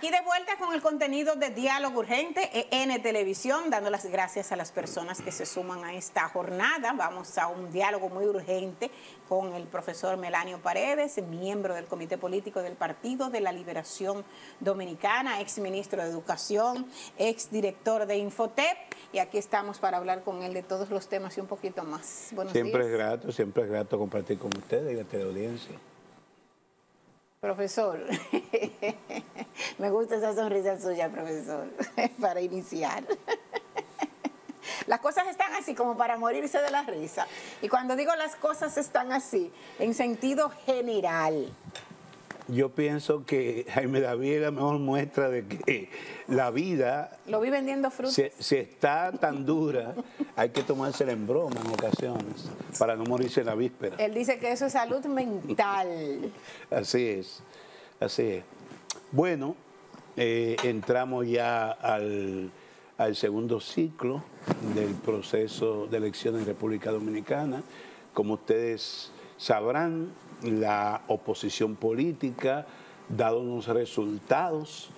Aquí de vuelta con el contenido de Diálogo Urgente en Televisión, dando las gracias a las personas que se suman a esta jornada. Vamos a un diálogo muy urgente con el profesor Melanio Paredes, miembro del Comité Político del Partido de la Liberación Dominicana, ex ministro de Educación, ex director de Infotep. Y aquí estamos para hablar con él de todos los temas y un poquito más. Buenos siempre es grato, siempre es grato compartir con ustedes y la teleaudiencia. Profesor, me gusta esa sonrisa suya, profesor, para iniciar. Las cosas están así como para morirse de la risa. Y cuando digo las cosas están así, en sentido general, yo pienso que Jaime David es la mejor muestra de que la vida... Lo vi vendiendo frutas. Si, está tan dura, hay que tomársela en broma en ocasiones para no morirse en la víspera. Él dice que eso es salud mental. así es, así es. Bueno, eh, entramos ya al, al segundo ciclo del proceso de elecciones en República Dominicana. Como ustedes sabrán, la oposición política, dado unos resultados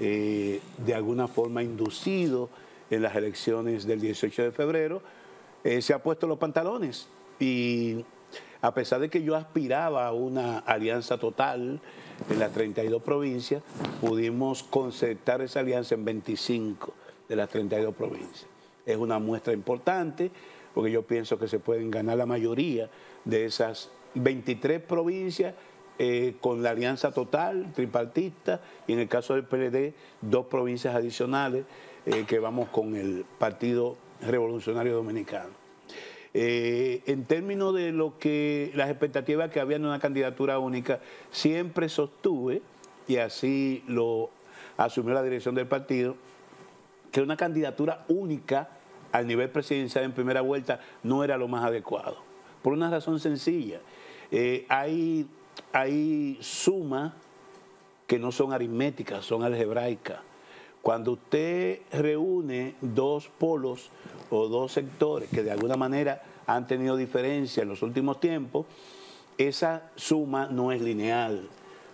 eh, de alguna forma inducido en las elecciones del 18 de febrero, eh, se ha puesto los pantalones y a pesar de que yo aspiraba a una alianza total en las 32 provincias, pudimos concertar esa alianza en 25 de las 32 provincias. Es una muestra importante porque yo pienso que se pueden ganar la mayoría de esas 23 provincias eh, con la alianza total, tripartita, y en el caso del PLD, dos provincias adicionales eh, que vamos con el Partido Revolucionario Dominicano. Eh, en términos de lo que las expectativas que había en una candidatura única, siempre sostuve, y así lo asumió la dirección del partido, que una candidatura única al nivel presidencial en primera vuelta no era lo más adecuado. Por una razón sencilla, eh, hay, hay sumas que no son aritméticas, son algebraicas. Cuando usted reúne dos polos o dos sectores que de alguna manera han tenido diferencia en los últimos tiempos, esa suma no es lineal.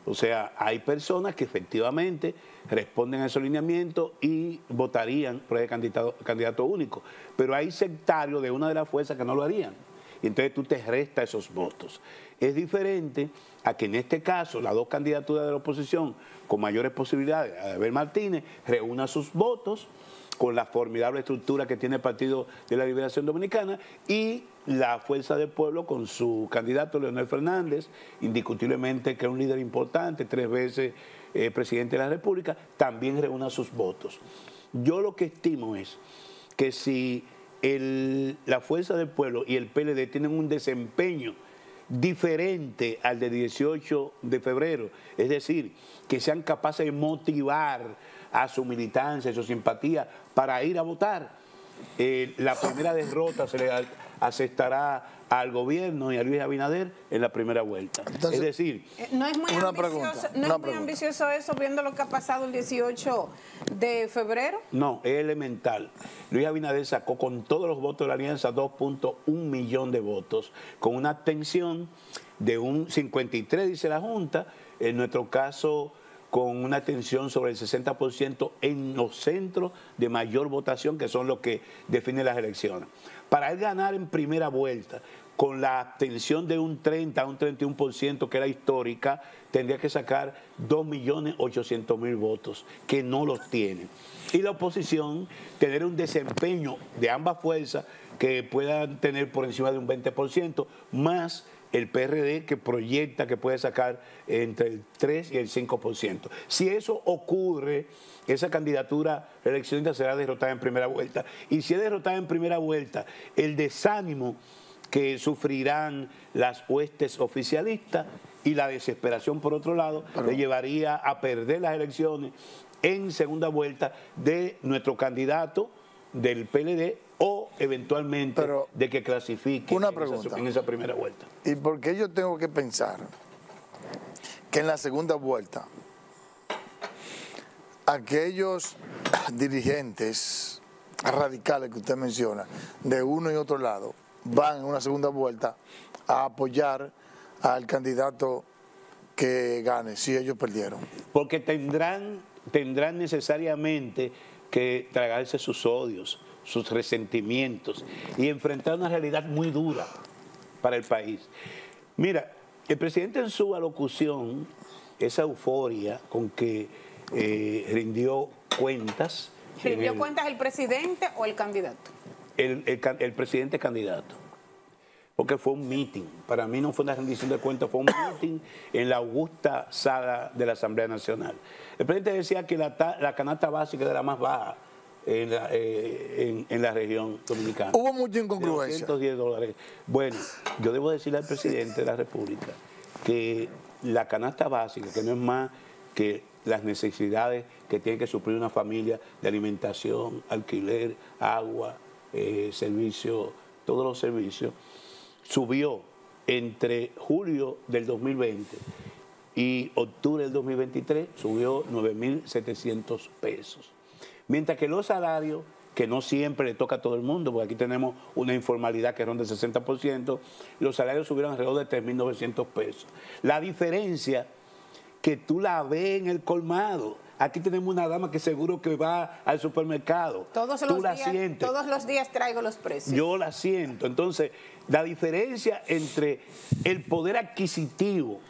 O sea, hay personas que efectivamente responden a ese lineamiento y votarían por el candidato, candidato único. Pero hay sectarios de una de las fuerzas que no lo harían y entonces tú te restas esos votos. Es diferente a que en este caso las dos candidaturas de la oposición con mayores posibilidades, Abel Martínez, reúna sus votos con la formidable estructura que tiene el Partido de la Liberación Dominicana y la Fuerza del Pueblo con su candidato Leonel Fernández, indiscutiblemente que es un líder importante, tres veces eh, presidente de la República, también reúna sus votos. Yo lo que estimo es que si la Fuerza del Pueblo y el PLD tienen un desempeño diferente al de 18 de febrero, es decir, que sean capaces de motivar a su militancia, a su simpatía para ir a votar. Eh, la primera derrota se le aceptará al gobierno y a Luis Abinader en la primera vuelta. es decir, eh, no es muy, ambicioso, ¿no es muy ambicioso eso viendo lo que ha pasado el 18 de febrero. No, es elemental. Luis Abinader sacó con todos los votos de la alianza 2.1 millón de votos, con una abstención de un 53, dice la Junta, en nuestro caso con una atención sobre el 60% en los centros de mayor votación, que son los que definen las elecciones. Para él ganar en primera vuelta, con la abstención de un 30 a un 31% que era histórica, tendría que sacar 2.800.000 votos, que no los tiene. Y la oposición, tener un desempeño de ambas fuerzas que puedan tener por encima de un 20%, más el PRD que proyecta que puede sacar entre el 3 y el 5%. Si eso ocurre, esa candidatura eleccionista será derrotada en primera vuelta. Y si es derrotada en primera vuelta, el desánimo que sufrirán las huestes oficialistas y la desesperación, por otro lado, le llevaría a perder las elecciones en segunda vuelta de nuestro candidato del PLD o eventualmente de que clasifique una en, esa, primera vuelta. ¿Y por qué yo tengo que pensar que en la segunda vuelta aquellos dirigentes radicales que usted menciona, de uno y otro lado, van en una segunda vuelta a apoyar al candidato que gane, si ellos perdieron? Porque tendrán tendrán necesariamente que tragarse sus odios, sus resentimientos y enfrentar una realidad muy dura para el país. Mira, el presidente en su alocución, esa euforia con que eh, rindió cuentas. ¿Rindió cuentas el presidente o el candidato? El, el presidente candidato porque fue un meeting. Para mí no fue una rendición de cuentas, fue un meeting en la augusta sala de la Asamblea Nacional. El presidente decía que la, canasta básica era la más baja en la, eh, en, la región dominicana. Hubo mucha incongruencia. dólares. Bueno, yo debo decirle al presidente de la República que la canasta básica, que no es más que las necesidades que tiene que suplir una familia de alimentación, alquiler, agua, eh, servicio, todos los servicios, subió entre julio del 2020 y octubre del 2023, subió 9.700 pesos. Mientras que los salarios, que no siempre le toca a todo el mundo, porque aquí tenemos una informalidad que ronda el 60%, los salarios subieron alrededor de 3.900 pesos. La diferencia que tú la ves en el colmado, Aquí tenemos una dama que seguro que va al supermercado. Todos los, días, todos los días traigo los precios. Yo la siento. Entonces, la diferencia entre el poder adquisitivo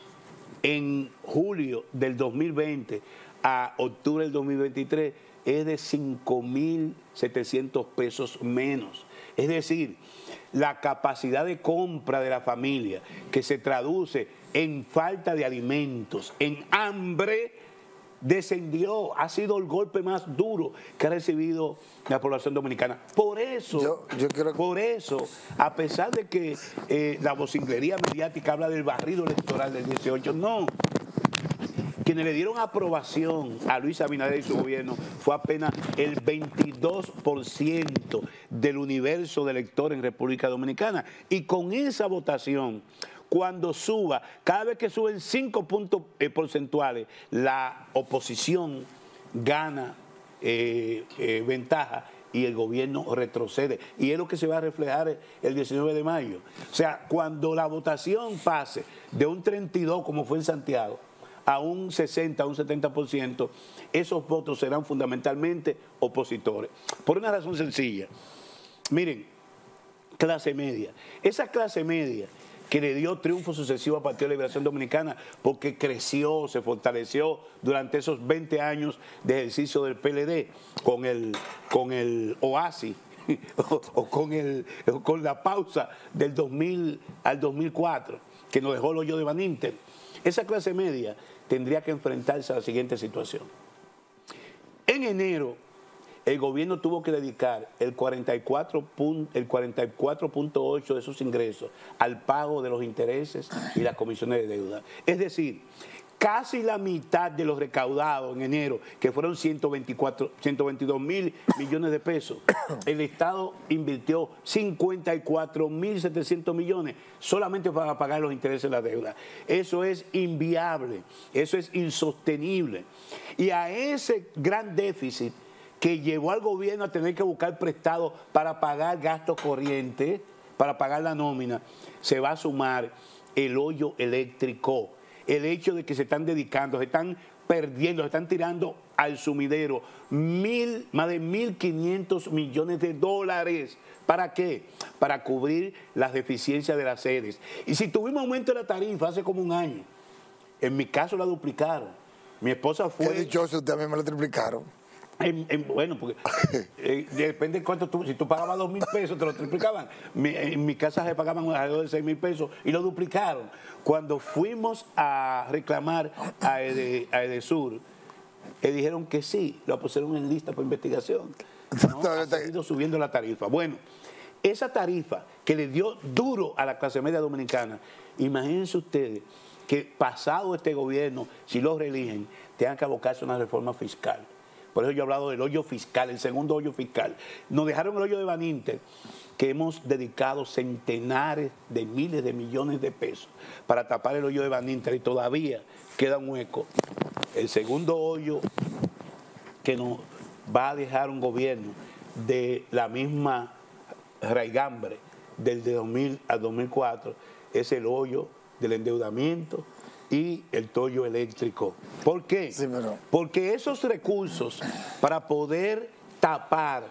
en julio del 2020 a octubre del 2023 es de 5.700 pesos menos. Es decir, la capacidad de compra de la familia que se traduce en falta de alimentos, en hambre, descendió, ha sido el golpe más duro que ha recibido la población dominicana. Por eso, por eso, a pesar de que eh, la vocinglería mediática habla del barrido electoral del 18, no. Quienes le dieron aprobación a Luis Abinader y su gobierno fue apenas el 22% del universo de electores en República Dominicana. Y con esa votación, cuando suba, cada vez que suben cinco puntos eh, porcentuales, la oposición gana eh, eh, ventaja y el gobierno retrocede. Y es lo que se va a reflejar el 19 de mayo. O sea, cuando la votación pase de un 32, como fue en Santiago, a un 60, a un 70%, esos votos serán fundamentalmente opositores. Por una razón sencilla. Miren, clase media. Esa clase media que le dio triunfo sucesivo al Partido de Liberación Dominicana porque creció, se fortaleció durante esos 20 años de ejercicio del PLD con el, con el OASI o, con, el, con la pausa del 2000 al 2004 que nos dejó el hoyo de Van Inter. Esa clase media tendría que enfrentarse a la siguiente situación. En enero el gobierno tuvo que dedicar el 44.8 de sus ingresos al pago de los intereses y las comisiones de deuda. Es decir, casi la mitad de los recaudados en enero, que fueron 124, 122 mil millones de pesos, el Estado invirtió 54 mil 700 millones solamente para pagar los intereses de la deuda. Eso es inviable, eso es insostenible. Y a ese gran déficit que llevó al gobierno a tener que buscar prestado para pagar gastos corrientes, para pagar la nómina, se va a sumar el hoyo eléctrico, el hecho de que se están dedicando, se están perdiendo, se están tirando al sumidero mil, más de 1.500 millones de dólares. ¿Para qué? Para cubrir las deficiencias de las sedes. Y si tuvimos aumento de la tarifa hace como un año, en mi caso la duplicaron. Mi esposa fue... Qué dichoso, usted también me la triplicaron bueno, porque eh, depende de cuánto tú, si tú pagabas dos mil pesos, te lo triplicaban. en mi casa se pagaban alrededor de seis mil pesos y lo duplicaron. Cuando fuimos a reclamar a, Edesur, le dijeron que sí, lo pusieron en lista por investigación. ¿no? Ha ido subiendo la tarifa. Bueno, esa tarifa que le dio duro a la clase media dominicana, imagínense ustedes que pasado este gobierno, si lo reeligen, tengan que abocarse a una reforma fiscal por eso yo he hablado del hoyo fiscal, el segundo hoyo fiscal. Nos dejaron el hoyo de Van Inter, que hemos dedicado centenares de miles de millones de pesos para tapar el hoyo de Van Inter y todavía queda un hueco. El segundo hoyo que nos va a dejar un gobierno de la misma raigambre del de 2000 al 2004 es el hoyo del endeudamiento, y el tollo eléctrico. ¿Por qué? Sí, pero- Porque esos recursos para poder tapar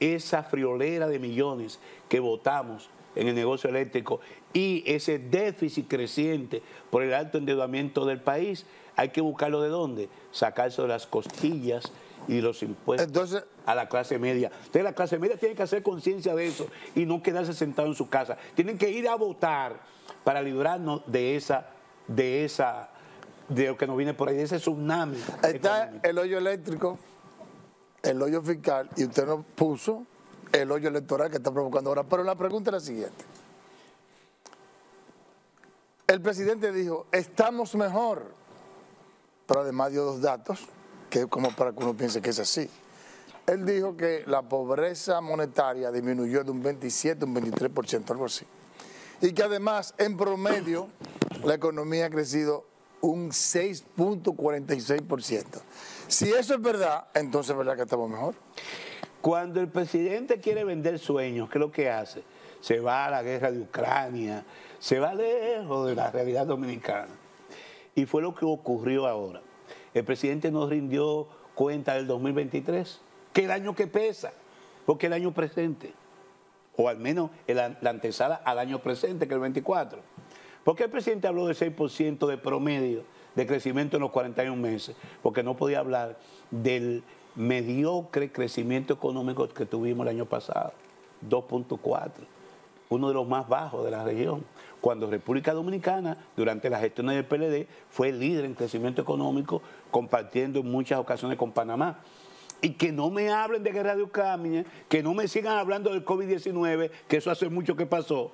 esa friolera de millones que votamos en el negocio eléctrico y ese déficit creciente por el alto endeudamiento del país, hay que buscarlo de dónde? Sacarse de las costillas y los impuestos Entonces- a la clase media. Entonces la clase media tiene que hacer conciencia de eso y no quedarse sentado en su casa. Tienen que ir a votar para librarnos de esa, de esa, de lo que nos viene por ahí, de ese tsunami. Está económico. el hoyo eléctrico, el hoyo fiscal, y usted nos puso el hoyo electoral que está provocando ahora. Pero la pregunta es la siguiente. El presidente dijo, estamos mejor, pero además dio dos datos, que como para que uno piense que es así. Él dijo que la pobreza monetaria disminuyó de un 27 a un 23%, algo así. Y que además, en promedio, la economía ha crecido un 6.46%. Si eso es verdad, entonces es verdad que estamos mejor. Cuando el presidente quiere vender sueños, ¿qué es lo que hace? Se va a la guerra de Ucrania, se va lejos de la realidad dominicana. Y fue lo que ocurrió ahora. El presidente nos rindió cuenta del 2023, que el año que pesa, porque el año presente, o al menos la antesala al año presente, que es el 24. ¿Por qué el presidente habló de 6% de promedio de crecimiento en los 41 meses? Porque no podía hablar del mediocre crecimiento económico que tuvimos el año pasado, 2.4, uno de los más bajos de la región. Cuando República Dominicana, durante las gestiones del PLD, fue líder en crecimiento económico, compartiendo en muchas ocasiones con Panamá y que no me hablen de guerra de Ucrania, que no me sigan hablando del COVID-19, que eso hace mucho que pasó,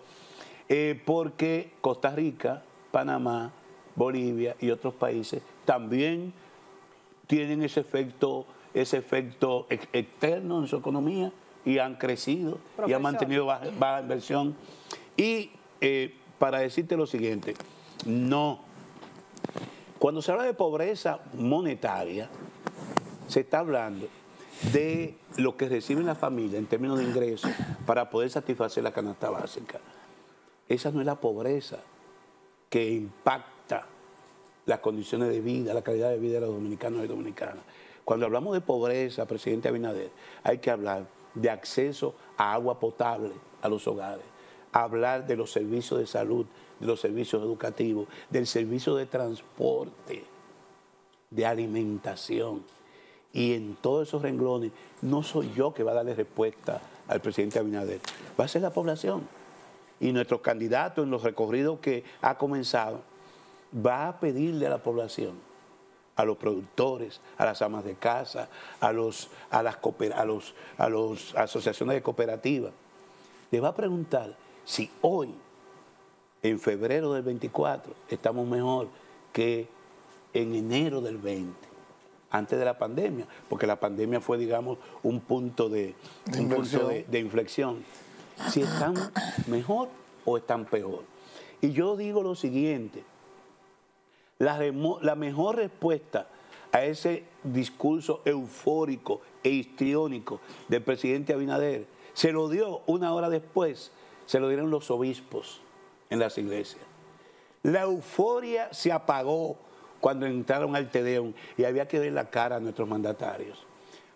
eh, porque Costa Rica, Panamá, Bolivia y otros países también tienen ese efecto, ese efecto ex- externo en su economía y han crecido y han mantenido baja, baja inversión. Y eh, para decirte lo siguiente, no. Cuando se habla de pobreza monetaria, se está hablando de lo que reciben las familias en términos de ingresos para poder satisfacer la canasta básica. Esa no es la pobreza que impacta las condiciones de vida, la calidad de vida de los dominicanos y dominicanas. Cuando hablamos de pobreza, presidente Abinader, hay que hablar de acceso a agua potable a los hogares, hablar de los servicios de salud, de los servicios educativos, del servicio de transporte, de alimentación. Y en todos esos renglones no soy yo que va a darle respuesta al presidente Abinader, va a ser la población. Y nuestro candidato en los recorridos que ha comenzado va a pedirle a la población, a los productores, a las amas de casa, a los a las a los a los asociaciones de cooperativas, le va a preguntar si hoy en febrero del 24 estamos mejor que en enero del 20, antes de la pandemia, porque la pandemia fue, digamos, un punto de, De un punto de- de inflexión. Si están mejor o están peor. Y yo digo lo siguiente, la, remo- la mejor respuesta a ese discurso eufórico e histriónico del presidente Abinader se lo dio una hora después, se lo dieron los obispos en las iglesias. La euforia se apagó cuando entraron al Tedeum y había que ver la cara a nuestros mandatarios.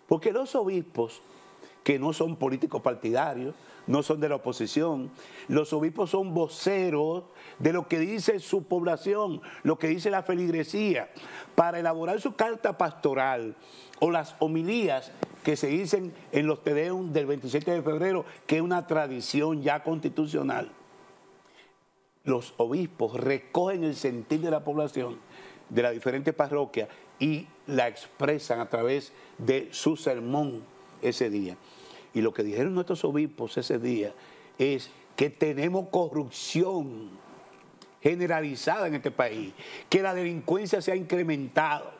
Porque los obispos, que no son políticos partidarios, no son de la oposición, los obispos son voceros de lo que dice su población, lo que dice la feligresía, para elaborar su carta pastoral o las homilías que se dicen en los Tedeum del 27 de febrero, que es una tradición ya constitucional los obispos recogen el sentir de la población de las diferentes parroquias y la expresan a través de su sermón ese día. Y lo que dijeron nuestros obispos ese día es que tenemos corrupción generalizada en este país, que la delincuencia se ha incrementado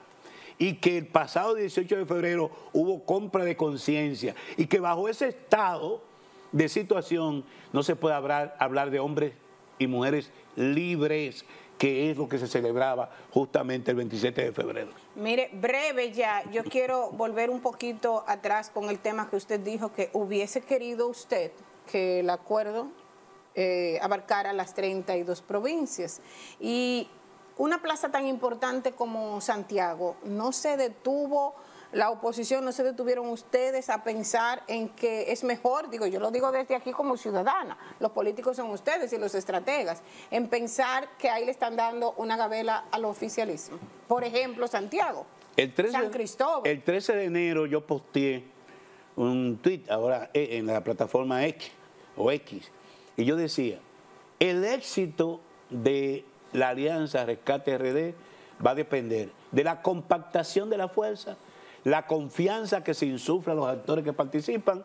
y que el pasado 18 de febrero hubo compra de conciencia y que bajo ese estado de situación no se puede hablar, hablar de hombres y mujeres libres, que es lo que se celebraba justamente el 27 de febrero. Mire, breve ya, yo quiero volver un poquito atrás con el tema que usted dijo que hubiese querido usted que el acuerdo eh, abarcara las 32 provincias. Y una plaza tan importante como Santiago no se detuvo la oposición, no se detuvieron ustedes a pensar en que es mejor, digo, yo lo digo desde aquí como ciudadana, los políticos son ustedes y los estrategas, en pensar que ahí le están dando una gabela al oficialismo. Por ejemplo, Santiago, el 13, San Cristóbal. El 13 de enero yo posteé un tweet ahora eh, en la plataforma X o X y yo decía, el éxito de la alianza Rescate RD va a depender de la compactación de la fuerza, la confianza que se insufla a los actores que participan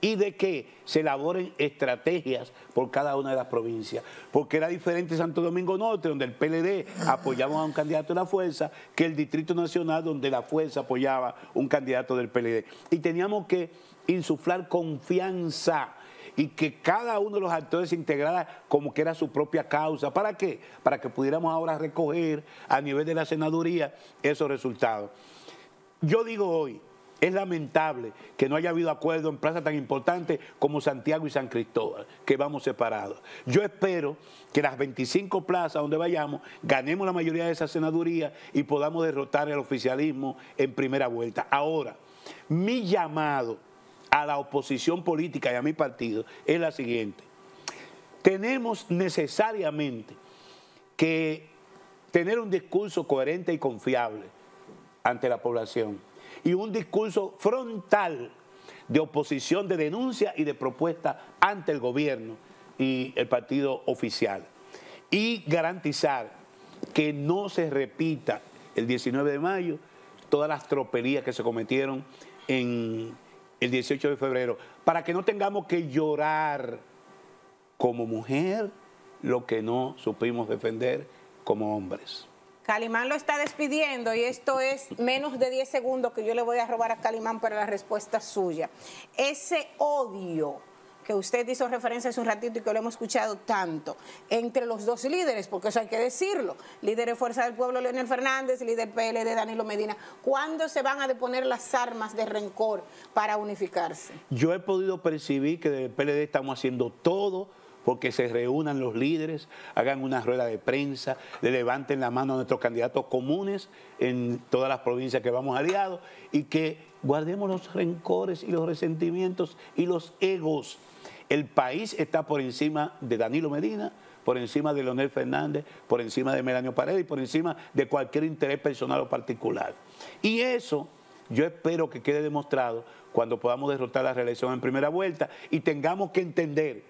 y de que se elaboren estrategias por cada una de las provincias. Porque era diferente Santo Domingo Norte, donde el PLD apoyaba a un candidato de la fuerza, que el Distrito Nacional, donde la fuerza apoyaba un candidato del PLD. Y teníamos que insuflar confianza y que cada uno de los actores se integrara como que era su propia causa. ¿Para qué? Para que pudiéramos ahora recoger a nivel de la senaduría esos resultados. Yo digo hoy, es lamentable que no haya habido acuerdo en plazas tan importantes como Santiago y San Cristóbal, que vamos separados. Yo espero que las 25 plazas donde vayamos ganemos la mayoría de esa senaduría y podamos derrotar el oficialismo en primera vuelta. Ahora, mi llamado a la oposición política y a mi partido es la siguiente. Tenemos necesariamente que tener un discurso coherente y confiable ante la población y un discurso frontal de oposición, de denuncia y de propuesta ante el gobierno y el partido oficial. Y garantizar que no se repita el 19 de mayo todas las tropelías que se cometieron en el 18 de febrero, para que no tengamos que llorar como mujer lo que no supimos defender como hombres. Calimán lo está despidiendo y esto es menos de 10 segundos que yo le voy a robar a Calimán para la respuesta suya. Ese odio que usted hizo referencia hace un ratito y que lo hemos escuchado tanto, entre los dos líderes, porque eso hay que decirlo, líder de Fuerza del Pueblo Leonel Fernández, líder PLD Danilo Medina, ¿cuándo se van a deponer las armas de rencor para unificarse? Yo he podido percibir que del PLD estamos haciendo todo porque se reúnan los líderes, hagan una rueda de prensa, le levanten la mano a nuestros candidatos comunes en todas las provincias que vamos aliados y que guardemos los rencores y los resentimientos y los egos. El país está por encima de Danilo Medina, por encima de Leonel Fernández, por encima de Melanio Paredes y por encima de cualquier interés personal o particular. Y eso yo espero que quede demostrado cuando podamos derrotar la reelección en primera vuelta y tengamos que entender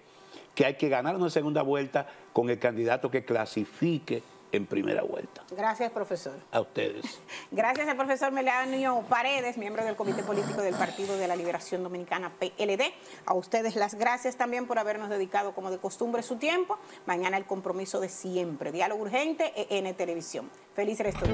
que hay que ganar una segunda vuelta con el candidato que clasifique en primera vuelta. Gracias, profesor. A ustedes. Gracias al profesor Melanio Paredes, miembro del Comité Político del Partido de la Liberación Dominicana, PLD. A ustedes las gracias también por habernos dedicado, como de costumbre, su tiempo. Mañana el compromiso de siempre. Diálogo Urgente, EN Televisión. Feliz resto